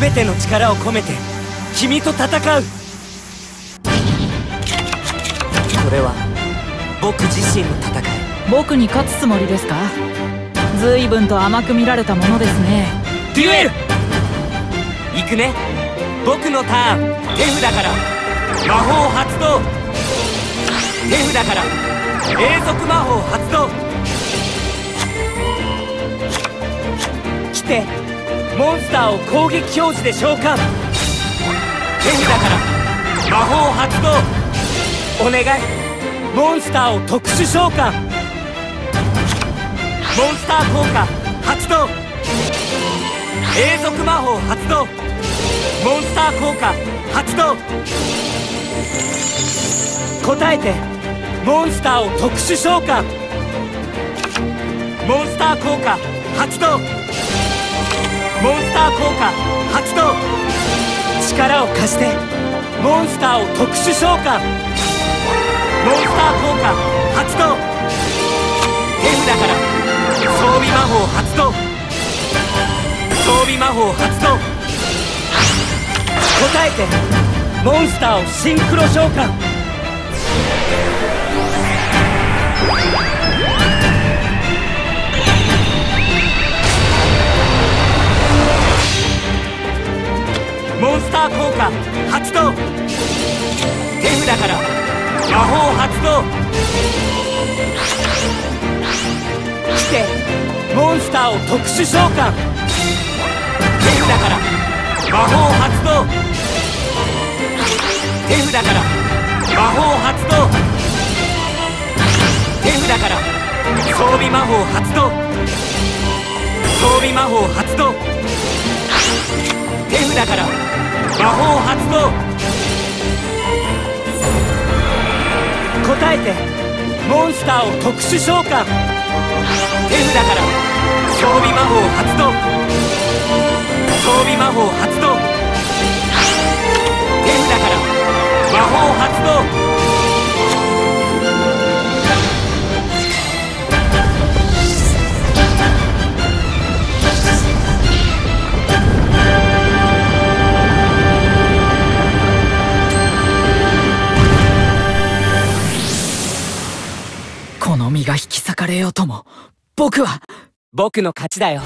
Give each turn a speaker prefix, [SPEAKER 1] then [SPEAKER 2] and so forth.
[SPEAKER 1] 全ての力を込めて君と戦う。これは僕自身の戦い。
[SPEAKER 2] 僕に勝つつもりですか？随分と甘く見られたものですね。
[SPEAKER 1] デュエル！行くね。僕のターン。手札から。魔法発動。手札から。永続魔法発動。来てモンスターを攻撃表示で召喚。手札から魔法発動。お願い。モンスターを特殊召喚。モンスター効果発動。永続魔法発動。モンスター効果発動。答えて。モンスターを特殊召喚。モンスター効果発動。モンスター効果発動力を貸してモンスターを特殊召喚。モンスター効果発動。手札から。装備魔法発動。装備魔法発動。答えて。モンスターをシンクロ召喚。モンスター効果発動。手札から。魔法発動。来てモンスターを特殊召喚。手札から。魔法発動。手札から。魔法発動。手札から。装備魔法発動。装備魔法発動。だから。魔法発動。答えて。モンスターを特殊召喚。手札から。装備魔法発動。
[SPEAKER 2] が引き裂かれようとも僕は。
[SPEAKER 1] 僕の勝ちだよ。